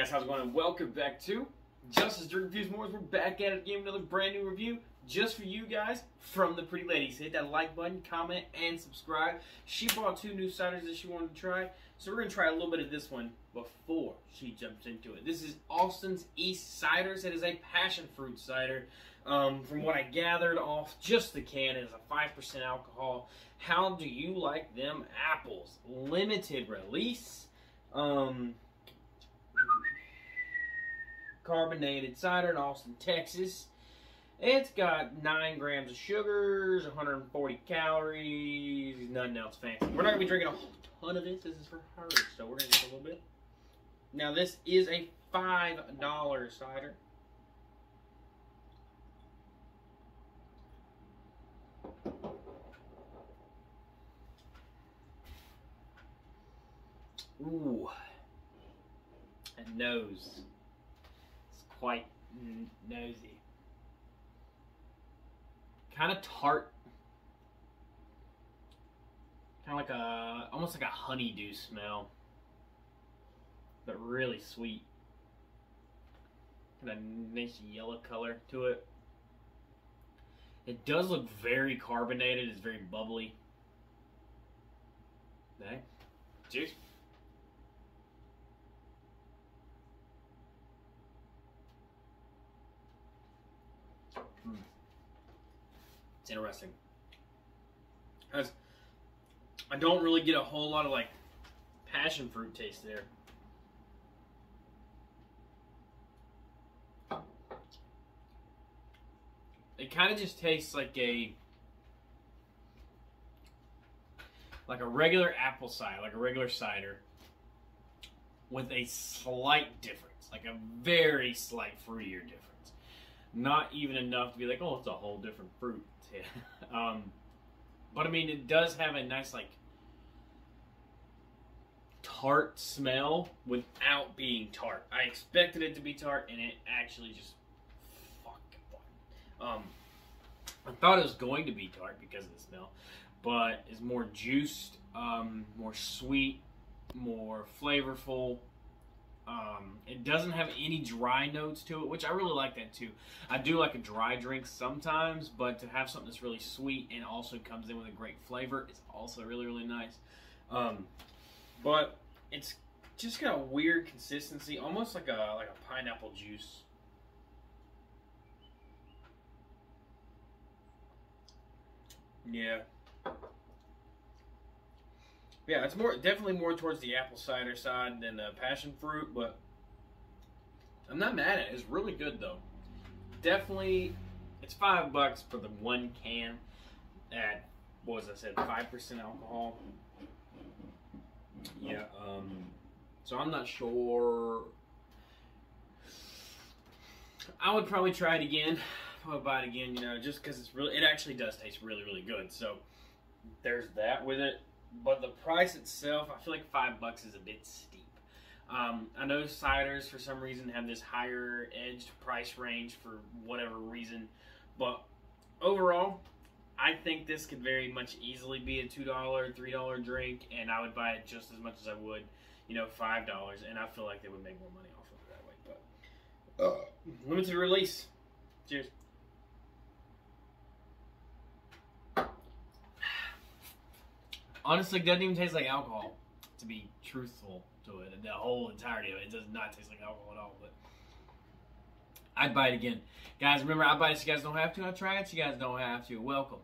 guys, how's it going? Welcome back to Justin's Drink Reviews More. We're back at it again another brand new review just for you guys from the Pretty Ladies. Hit that like button, comment, and subscribe. She bought two new ciders that she wanted to try, so we're going to try a little bit of this one before she jumps into it. This is Austin's East Ciders. It is a passion fruit cider. Um, from what I gathered off just the can, it is a 5% alcohol. How do you like them apples? Limited release. Um, carbonated cider in Austin, Texas. It's got 9 grams of sugars, 140 calories, nothing else fancy. We're not going to be drinking a whole ton of this. This is for her, so we're going to get a little bit. Now, this is a $5 cider. Ooh. And nose. Quite nosy. Kind of tart. Kind of like a, almost like a honeydew smell. But really sweet. Kind of nice yellow color to it. It does look very carbonated. It's very bubbly. Okay. Cheers. It's interesting. As I don't really get a whole lot of like passion fruit taste there. It kind of just tastes like a like a regular apple cider, like a regular cider with a slight difference, like a very slight fruitier difference not even enough to be like, oh, it's a whole different fruit. um, but I mean, it does have a nice like tart smell without being tart. I expected it to be tart, and it actually just fuck. Um, I thought it was going to be tart because of the smell, but it's more juiced, um, more sweet, more flavorful. Um, it doesn't have any dry notes to it, which I really like that too. I do like a dry drink sometimes, but to have something that's really sweet and also comes in with a great flavor is also really, really nice. Um, but it's just got a weird consistency, almost like a like a pineapple juice. Yeah. Yeah, it's more definitely more towards the apple cider side than the passion fruit, but I'm not mad at it. It's really good though. Definitely, it's five bucks for the one can at what was I said five percent alcohol. Yeah. Um. So I'm not sure. I would probably try it again. Would buy it again, you know, just because it's really, it actually does taste really, really good. So there's that with it but the price itself, I feel like five bucks is a bit steep. Um, I know ciders for some reason have this higher edged price range for whatever reason, but overall, I think this could very much easily be a two dollar, three dollar drink, and I would buy it just as much as I would, you know, five dollars, and I feel like they would make more money off of it that way. But uh, limited release. Cheers. Honestly, doesn't even taste like alcohol. To be truthful to it, the whole entirety of it, it does not taste like alcohol at all. But I'd buy it again, guys. Remember, I buy it. So you guys don't have to. I try it. You guys don't have to. Welcome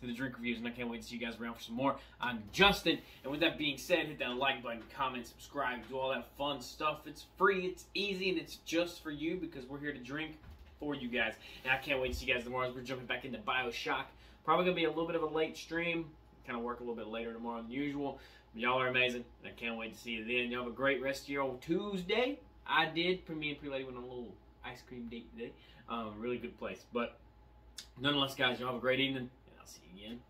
to the drink reviews, and I can't wait to see you guys around for some more. I'm Justin, and with that being said, hit that like button, comment, subscribe, do all that fun stuff. It's free, it's easy, and it's just for you because we're here to drink for you guys. And I can't wait to see you guys tomorrow as we're jumping back into Bioshock. Probably gonna be a little bit of a late stream kind of work a little bit later tomorrow than usual. Y'all are amazing. I can't wait to see you then. Y'all have a great rest of your old Tuesday. I did. Me and Pre-Lady went on a little ice cream date today. Um, really good place. But nonetheless, guys, y'all have a great evening, and I'll see you again